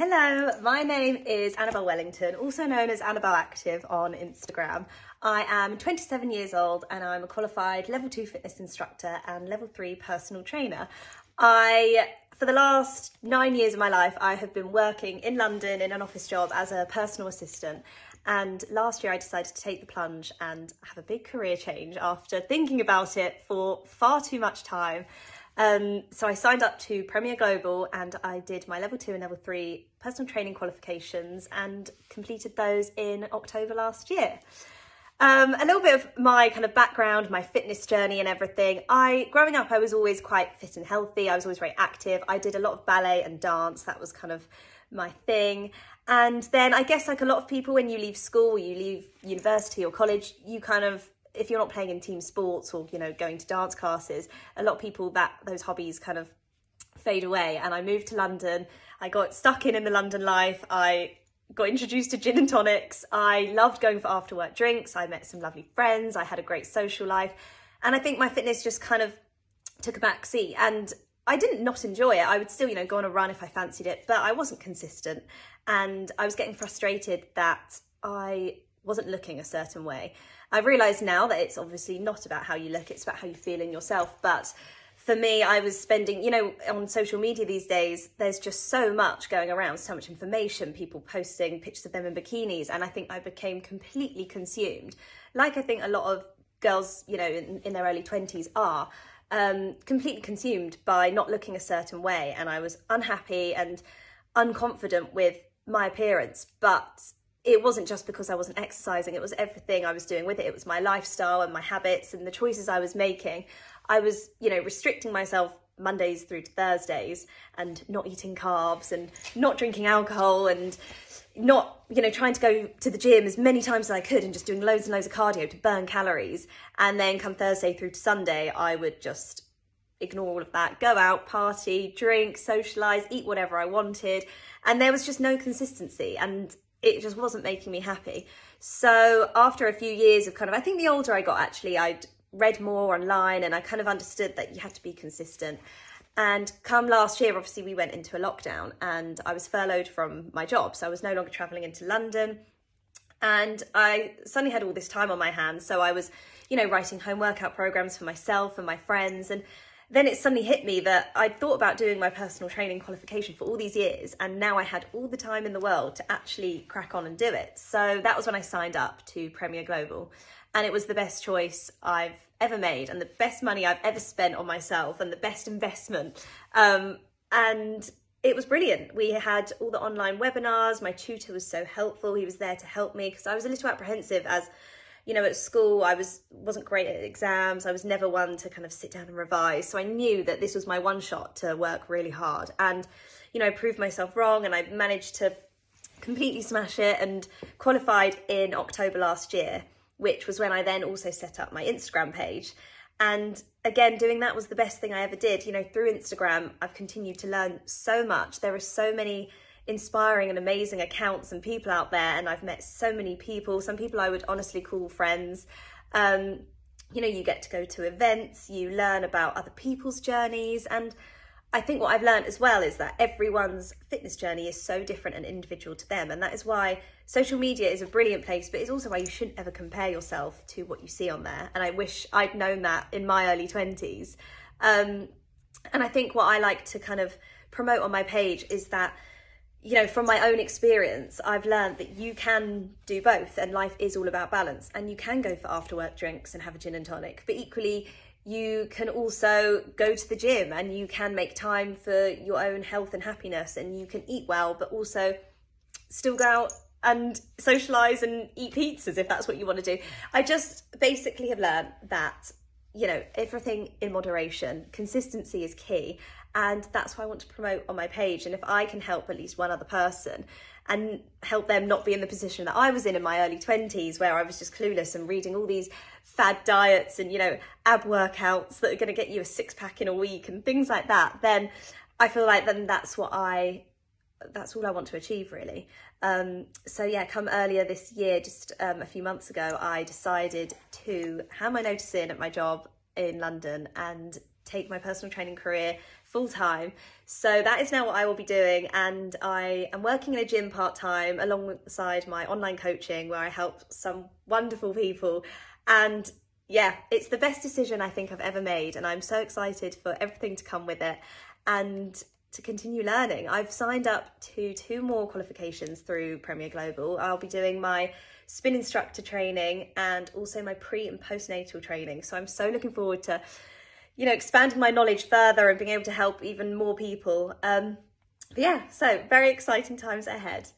Hello, my name is Annabel Wellington, also known as Annabel Active on Instagram. I am 27 years old and I'm a qualified level 2 fitness instructor and level 3 personal trainer. I for the last 9 years of my life I have been working in London in an office job as a personal assistant and last year I decided to take the plunge and have a big career change after thinking about it for far too much time. Um, so I signed up to Premier Global and I did my level two and level three personal training qualifications and completed those in October last year. Um, a little bit of my kind of background, my fitness journey and everything. I, growing up, I was always quite fit and healthy. I was always very active. I did a lot of ballet and dance. That was kind of my thing. And then I guess like a lot of people, when you leave school, you leave university or college, you kind of if you're not playing in team sports or you know going to dance classes a lot of people that those hobbies kind of fade away. And i moved to london. I got stuck in in the london life. I got introduced to gin and tonics. I loved going for after work drinks. I met some lovely friends. I had a great social life. And i think my fitness just kind of took a back seat. And I didn't not enjoy it. I would still, you know, go on a run if I fancied it, but I wasn't consistent. And I was getting frustrated that I wasn't looking a certain way. I've realised now that it's obviously not about how you look, it's about how you feel in yourself. But for me, I was spending, you know, on social media these days, there's just so much going around, so much information, people posting pictures of them in bikinis. And I think I became completely consumed, like I think a lot of girls, you know, in, in their early 20s are, um, completely consumed by not looking a certain way. And I was unhappy and unconfident with my appearance. But it wasn't just because I wasn't exercising, it was everything I was doing with it. It was my lifestyle and my habits and the choices I was making. I was, you know, restricting myself Mondays through to Thursdays and not eating carbs and not drinking alcohol and not, you know, trying to go to the gym as many times as I could and just doing loads and loads of cardio to burn calories. And then come Thursday through to Sunday, I would just ignore all of that, go out, party, drink, socialize, eat whatever I wanted. And there was just no consistency. And it just wasn't making me happy. So after a few years of kind of, I think the older I got actually, I'd read more online and I kind of understood that you had to be consistent. And come last year, obviously, we went into a lockdown and I was furloughed from my job. So I was no longer traveling into London. And I suddenly had all this time on my hands. So I was, you know, writing home workout programs for myself and my friends. And then it suddenly hit me that I'd thought about doing my personal training qualification for all these years, and now I had all the time in the world to actually crack on and do it. So that was when I signed up to Premier Global, and it was the best choice I've ever made, and the best money I've ever spent on myself, and the best investment. Um, and it was brilliant. We had all the online webinars. My tutor was so helpful. He was there to help me because I was a little apprehensive as you know, at school I was wasn't great at exams. I was never one to kind of sit down and revise. So I knew that this was my one shot to work really hard. And, you know, I proved myself wrong and I managed to completely smash it and qualified in October last year, which was when I then also set up my Instagram page. And again, doing that was the best thing I ever did. You know, through Instagram, I've continued to learn so much. There are so many inspiring and amazing accounts and people out there and I've met so many people some people I would honestly call friends. Um, you know you get to go to events you learn about other people's journeys and I think what I've learned as well is that everyone's fitness journey is so different and individual to them and that is why social media is a brilliant place but it's also why you shouldn't ever compare yourself to what you see on there and I wish I'd known that in my early 20s um, and I think what I like to kind of promote on my page is that you know, from my own experience, I've learned that you can do both and life is all about balance. And you can go for after work drinks and have a gin and tonic, but equally, you can also go to the gym and you can make time for your own health and happiness and you can eat well, but also still go out and socialize and eat pizzas if that's what you want to do. I just basically have learned that, you know, everything in moderation, consistency is key and that's what I want to promote on my page and if I can help at least one other person and help them not be in the position that I was in in my early 20s where I was just clueless and reading all these fad diets and you know ab workouts that are going to get you a six pack in a week and things like that then I feel like then that's what I that's all I want to achieve really. Um, so yeah, come earlier this year, just um, a few months ago, I decided to hand my notice in at my job in London and take my personal training career full time. So that is now what I will be doing, and I am working in a gym part time alongside my online coaching where I help some wonderful people. And yeah, it's the best decision I think I've ever made, and I'm so excited for everything to come with it and to continue learning. I've signed up to two more qualifications through Premier Global. I'll be doing my spin instructor training and also my pre and postnatal training. So I'm so looking forward to you know, expanding my knowledge further and being able to help even more people. Um, yeah, so very exciting times ahead.